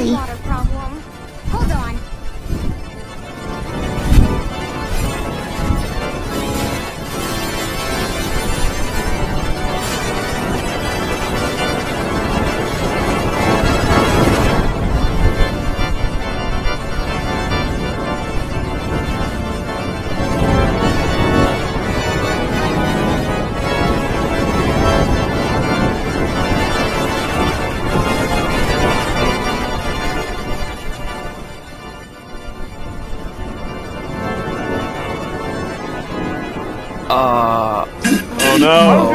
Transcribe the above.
Sorry. Oh, no.